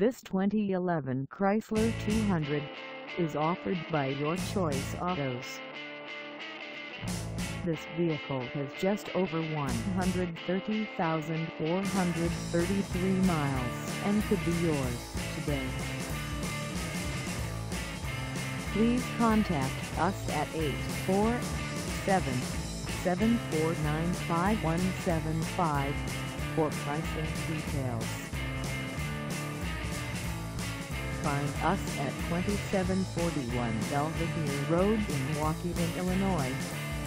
This 2011 Chrysler 200 is offered by Your Choice Autos. This vehicle has just over 130,433 miles and could be yours today. Please contact us at 847-749-5175 for pricing details. Find us at 2741 Belvidere Road in Waukegan, Illinois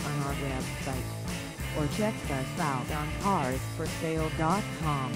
on our website or check us out on carsforsale.com.